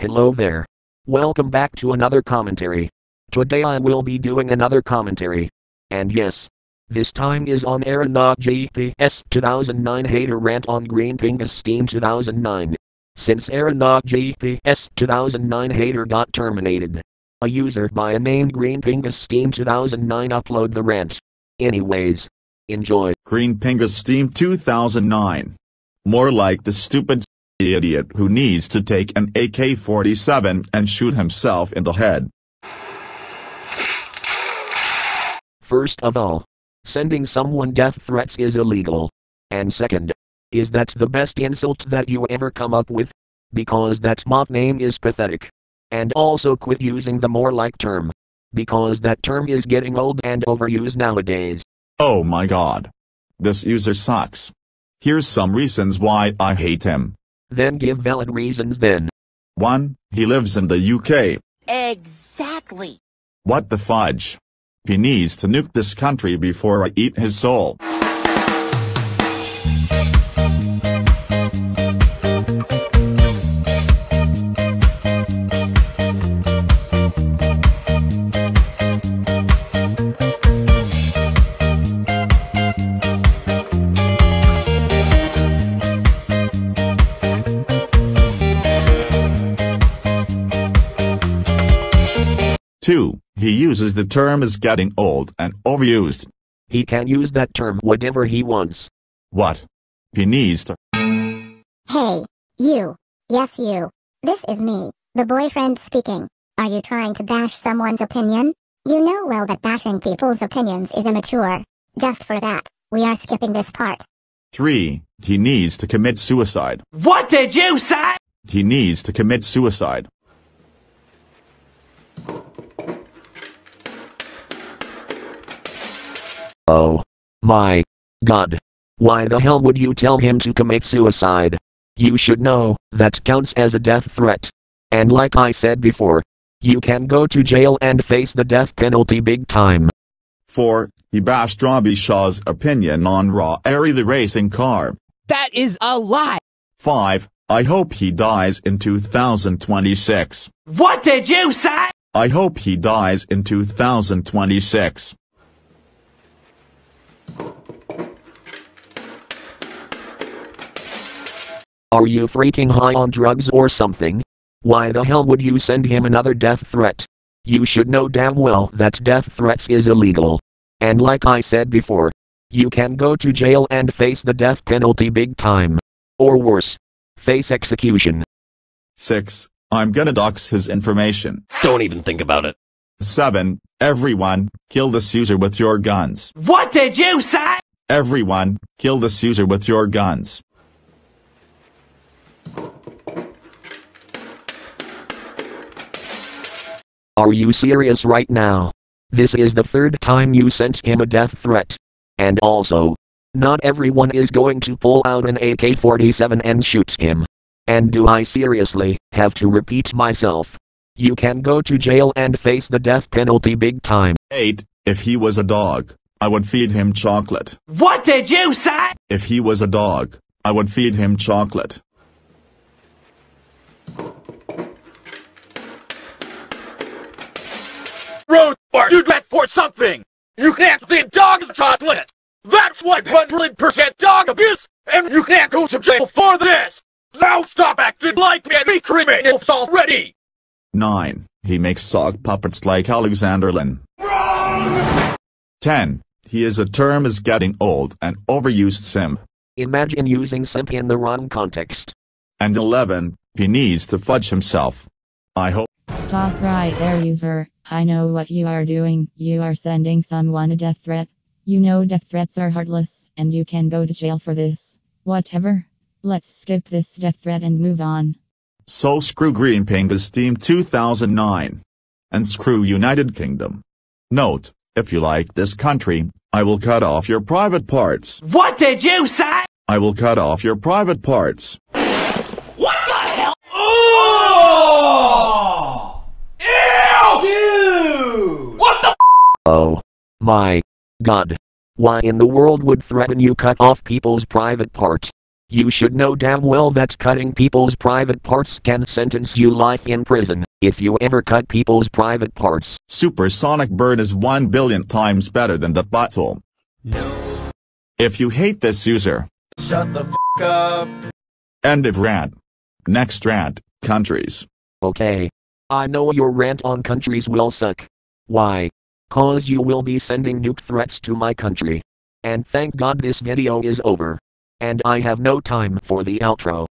Hello there. Welcome back to another commentary. Today I will be doing another commentary. And yes, this time is on Nog GPS 2009 hater rant on Green Pingus Steam 2009. Since Nog GPS 2009 hater got terminated, a user by a name Green Pingus Steam 2009 upload the rant. Anyways, enjoy. Green Pingus Steam 2009. More like the stupid idiot who needs to take an AK-47 and shoot himself in the head. First of all, sending someone death threats is illegal. And second, is that the best insult that you ever come up with? Because that mock name is pathetic. And also quit using the more like term. Because that term is getting old and overused nowadays. Oh my god. This user sucks. Here's some reasons why I hate him. Then give valid reasons then. 1. He lives in the UK. Exactly. What the fudge? He needs to nuke this country before I eat his soul. Two, he uses the term is getting old and overused. He can use that term whatever he wants. What? He needs to. Hey, you. Yes, you. This is me, the boyfriend speaking. Are you trying to bash someone's opinion? You know well that bashing people's opinions is immature. Just for that, we are skipping this part. Three, he needs to commit suicide. What did you say? He needs to commit suicide. Oh. My. God. Why the hell would you tell him to commit suicide? You should know, that counts as a death threat. And like I said before, you can go to jail and face the death penalty big time. 4. He bashed Robbie Shaw's opinion on Raw Airy the racing car. That is a lie. 5. I hope he dies in 2026. What did you say? I hope he dies in 2026. Are you freaking high on drugs or something? Why the hell would you send him another death threat? You should know damn well that death threats is illegal. And like I said before, you can go to jail and face the death penalty big time. Or worse, face execution. 6. I'm gonna dox his information. Don't even think about it. 7. Everyone, kill this user with your guns. What did you say? Everyone, kill this user with your guns. Are you serious right now? This is the third time you sent him a death threat. And also, not everyone is going to pull out an AK 47 and shoot him. And do I seriously have to repeat myself? You can go to jail and face the death penalty big time. 8. If he was a dog, I would feed him chocolate. What did you say? If he was a dog, I would feed him chocolate. Road bar, you left for something! You can't feed dogs chocolate! That's 100% dog abuse, and you can't go to jail for this! Now stop acting like any criminals already! 9. He makes sock puppets like Alexander Lin. Wrong! 10. He is a term is getting old and overused simp. Imagine using simp in the wrong context. And 11. He needs to fudge himself. I hope. Stop right there, user. I know what you are doing. You are sending someone a death threat. You know death threats are heartless, and you can go to jail for this. Whatever. Let's skip this death threat and move on. So screw Green Pingus Steam 2009. And screw United Kingdom. Note, if you like this country, I will cut off your private parts. What did you say? I will cut off your private parts. What the hell? Oh! Ew! Dude! What the Oh. My. God. Why in the world would threaten you cut off people's private part? You should know damn well that cutting people's private parts can sentence you life in prison, if you ever cut people's private parts. Supersonic Bird is 1 billion times better than the bottle. No. If you hate this user, Shut the f up. end of rant. Next rant, countries. Okay. I know your rant on countries will suck. Why? Cause you will be sending nuke threats to my country. And thank God this video is over. And I have no time for the outro.